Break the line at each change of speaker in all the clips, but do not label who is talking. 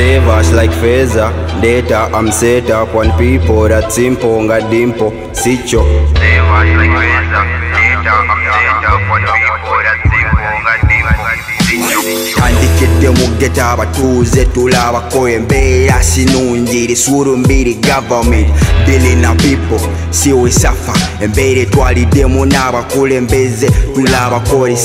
save us like feza data I'm set up on people that simple nga dimpo sicho save us like feza data I'm set up on people that simple nga dimpo kandikiddemu geta abatuuze tulabako embeera sinungiri sulumbiri gavumenti dilina pipo siwesafa embeera etwaliddemu n'abakulembeze tulabako ri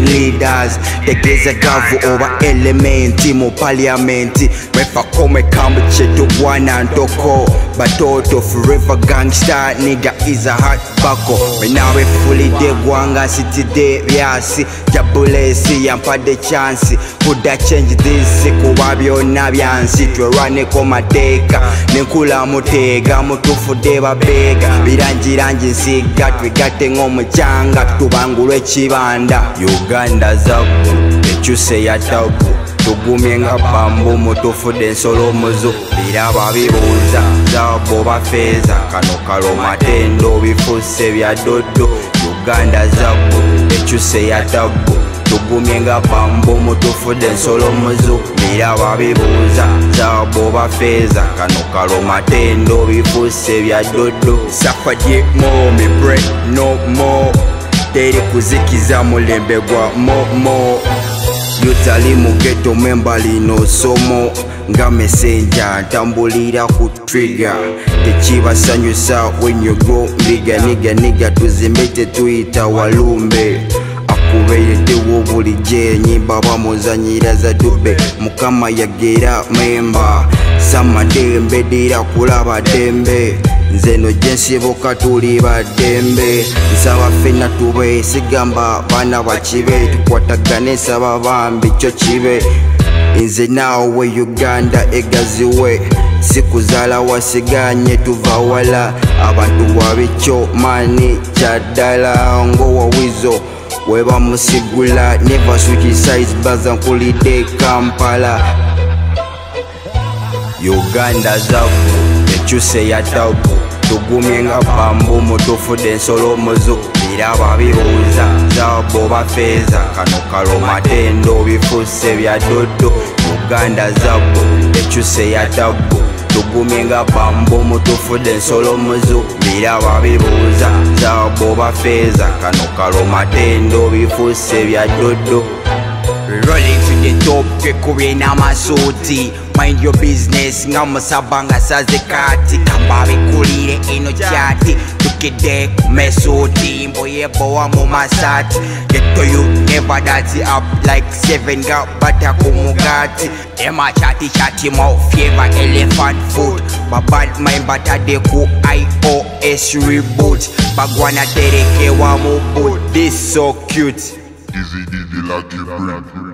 leaders tegeeza gavu oba elementi mu paliamenti mwefakomwekambu kyetugwana ntoko batoto forever gangsta niga is a hot buckle wenaabefulidde eggwanga nsitidde byasi jabulesi yam mpadde chansi kudda change this kuba byonna byansi twerwaneko mateeka nenkula muteega mutufudde babeega birangirangi nsiga twegatte ng'omukyanga tubangulwe ekibanda uganda zabu ekyuse yatabu tugumye nga bambu mutufudde ensolo muzu biraba bibuuza zaabo bafeeza kano kalomatendo bifuuse bya doddo uganda zabu ekyuse yatabu tugumye nga pamba omutufudde ensolo muzu era babibuuza zaabo bafeeza kano kalomatendo bifuuse bya doddo safa gye momi bre no mo teri kuzikiza mulembe gwa momo yutali mugeto mwembalino somo nga mesenja ntambulira ku triga tekibasanyusa wenyogo ngiganiganiga tuzimbe tetuyita walumbe kubeyetewo bulijje nyimba bamuzanyira zadube mukama yagera memba samadembe dira kulaba dembe nzeno gyensibuka tuli baddembe nsaba fena tube sigamba baana bakibe tukwatagane nsaba bambi kyo kibe nze naawe uganda egaziwe sikuzala wasiganye tuvawala abantu wabikyo mani kyaddala ngowawizo weba musigula neva swikisize baza nkulide kampala uganda zafu ecyuse yatabu tugumye nga bambu mutufudde ensolo omuzu era babibuuza zaabo bafeeza kano kalomatendo bifuuse bya doddo uganda zafu ecyuse yatabu tugumye nga bambu mutufudde ensolo omuzu era babibuuza zaabo bafeeza kano kalomatendo bifuse bya dodo Rolling to the top, twekubye n'amasuuti Mind your business nga musaba nga saze kati Kamba bikulire eno kyati Tukidde ku mesuuti mboyebowa mu masati Get you never dirty up like seven ga bata ku mugati Ema chati chati mo fever elephant food my bad mind but a dey ko iOS reboot Bagwana tereke wa mo boot This so cute Easy didi like